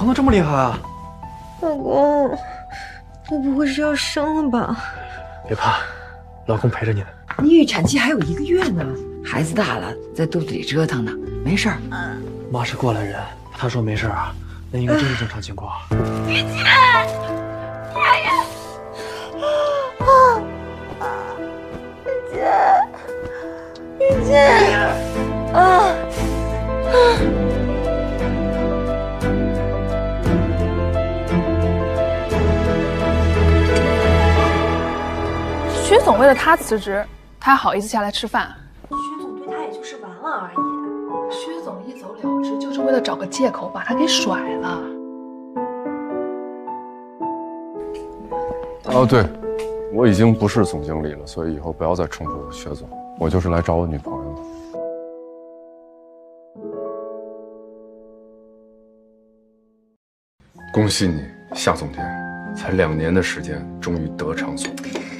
疼的这么厉害啊！老公，我不会是要生了吧？别怕，老公陪着你呢。你预产期还有一个月呢，孩子大了，在肚子里折腾呢，没事儿。妈是过来人，她说没事啊，那应该真是正常情况。雨姐，爷爷，雨姐，雨姐，啊！总为了他辞职，他还好意思下来吃饭？薛总对他也就是玩玩而已。薛总一走了之，就是为了找个借口把他给甩了。哦，对，我已经不是总经理了，所以以后不要再称呼我薛总，我就是来找我女朋友的。恭喜你，夏总监，才两年的时间，终于得偿所愿。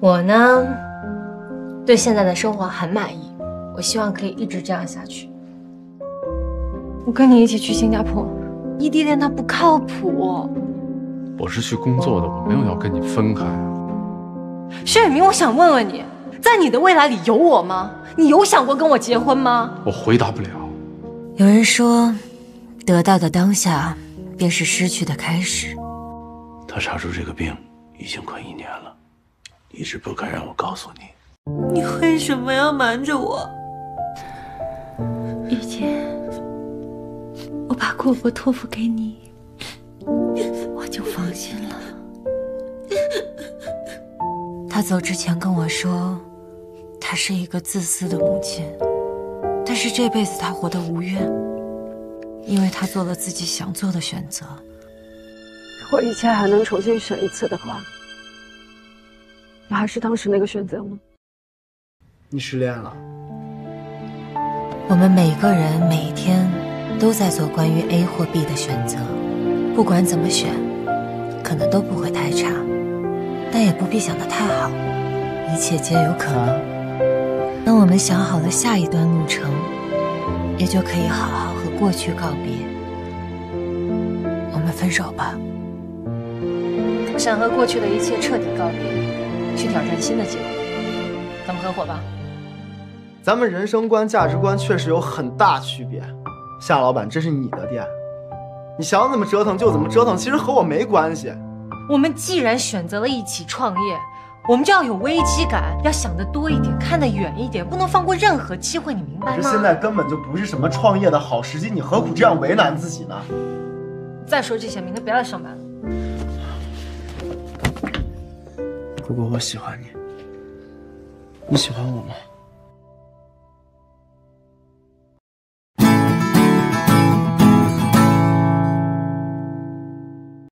我呢，对现在的生活很满意，我希望可以一直这样下去。我跟你一起去新加坡，异地恋它不靠谱。我是去工作的，我没有要跟你分开啊。薛远明，我想问问你，在你的未来里有我吗？你有想过跟我结婚吗？我回答不了。有人说，得到的当下便是失去的开始。他查出这个病已经快一年了，一直不敢让我告诉你。你为什么要瞒着我？雨姐，我把果果托付给你，我就放心了。他走之前跟我说，他是一个自私的母亲，但是这辈子他活得无怨，因为他做了自己想做的选择。如果一切还能重新选一次的话，你还是当时那个选择吗？你失恋了？我们每个人每一天都在做关于 A 或 B 的选择，不管怎么选，可能都不会太差，但也不必想得太好，一切皆有可能。当我们想好了下一段路程，也就可以好好和过去告别。我们分手吧。我想和过去的一切彻底告别，去挑战新的机会。咱们合伙吧。咱们人生观、价值观确实有很大区别。夏老板，这是你的店，你想怎么折腾就怎么折腾，其实和我没关系。我们既然选择了一起创业，我们就要有危机感，要想得多一点，看得远一点，不能放过任何机会，你明白吗？可是现在根本就不是什么创业的好时机，你何苦这样为难自己呢？再说这些，明天别来上班了。如果我喜欢你，你喜欢我吗？